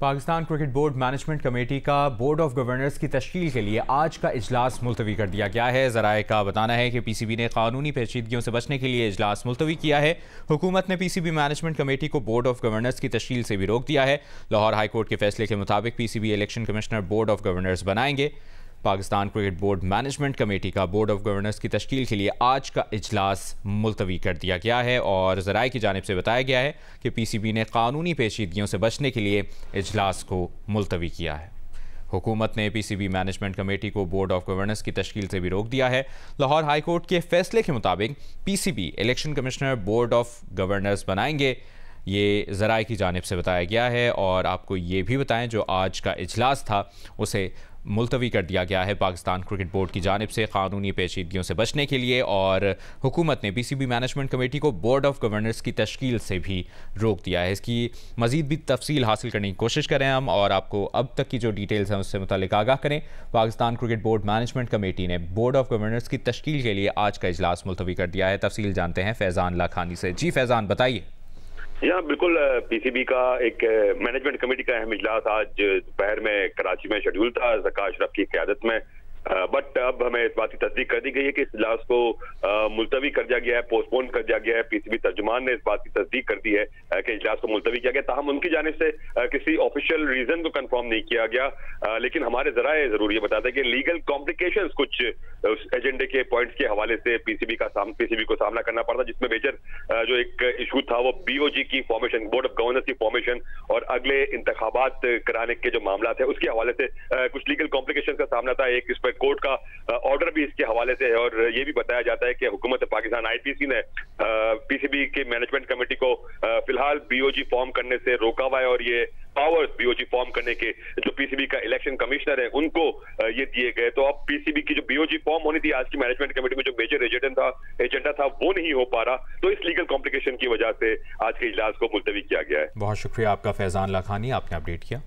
Pakistan cricket board management committee का board of governors की तश्कील के लिए आज का इजलास मुलतवी कर दिया गया है। जराए का बताना है कि पीसीबी ने कानूनी पेचीदगियों से बचने के लिए इजलास मुलतवी किया है। हुकूमत ने पीसीबी मैनेजमेंट कमेटी को बोर्ड ऑफ़ गवर्नर्स की तश्ल से भी रोक दिया है। लाहौर हाईकोर्ट के फैसले के मुताबिक PCB election commissioner board of governors बनाएँगे। Pakistan cricket board management committee का बोर्ड ऑफ़ गवर्नर्स की तश्कील के लिए आज का इजलास मुलतवी कर दिया गया है और ज़राए की जानब से बताया गया है कि पी सी बी ने कानूनी पेचीदगियों से बचने के लिए इजलास को मुलतवी किया है। हुकूमत ने P C B management committee को बोर्ड ऑफ़ गवर्नेंस की तश्कील से भी रोक दिया है। लाहौर हाई कोर्ट के फैसले के मुताबिक P C B election commissioner board of governors बनाएँगे। ये ज़राए की जानब से बताया गया है और आपको ये भी बताएँ जो आज का इजलास था, उसे मुलतवी कर दिया गया है पाकिस्तान क्रिकेट बोर्ड की जानब से कानूनी पेचीदगियों से बचने के लिए और हुकूमत ने P C B management committee को बोर्ड ऑफ़ गवर्नर्स की तश्कील से भी रोक दिया है। इसकी मजीद भी तफसील हासिल करने की कोशिश करें हम और आपको अब तक की जो डिटेल्स हैं उससे मुतल आगाह करें। Pakistan cricket board management committee ने बोर्ड ऑफ़ गवर्नर्स की तश्कील के लिए आज का इजलास मुलतवी कर दिया है। तफसील जानते हैं फैज़ान लाखानी से। जी फैज़ान, बताइए। यहाँ बिल्कुल पीसीबी का एक मैनेजमेंट कमेटी का अहम इजलास आज दोपहर में कराची में शेड्यूल था जका अशरफ की क्यादत में। बट अब हमें इस बात की तस्दीक कर दी गई है कि इस इजलास को मुलतवी कर दिया गया है पोस्टपोन कर दिया गया है पीसीबी तर्जुमान ने इस बात की तस्दीक कर दी है कि इजलास को मुलतवी किया गया। तहम उनकी जानब से किसी ऑफिशियल रीजन को कंफर्म नहीं किया गया। लेकिन हमारे जराए ज़रूर ये बताते हैं कि लीगल कॉम्प्लिकेशन कुछ उस एजेंडे के पॉइंट्स के हवाले से पीसीबी का साम, पीसीबी को सामना करना पड़ता जिसमें मेजर जो एक इशू था वो बीओजी की फॉर्मेशन बोर्ड ऑफ़ गवर्नेंस की फॉर्मेशन और अगले इंतबात कराने के जो मामला थे उसके हवाले से कुछ लीगल कॉम्प्लिकेशन का सामना था। एक इस पर कोर्ट का ऑर्डर भी इसके हवाले से है और ये भी बताया जाता है कि हुकूमत पाकिस्तान आईपीसी ने पीसीबी के मैनेजमेंट कमेटी को फ़िलहाल बीओजी फॉर्म करने से रोका हुआ है और ये पावर्स बीओजी फॉर्म करने के जो पीसीबी का इलेक्शन कमिश्नर है, उनको ये दिए गए। तो अब पीसीबी की जो बीओजी फॉर्म होनी थी, आज की मैनेजमेंट कमेटी में जो मेजर एजेंडा था एजेंडा था, वो नहीं हो पा रहा। तो इस लीगल कॉम्प्लिकेशन की वजह से आज के इजलास को मुलतवी किया गया है। बहुत शुक्रिया आपका, फैजान लाखानी, आपने अपडेट किया।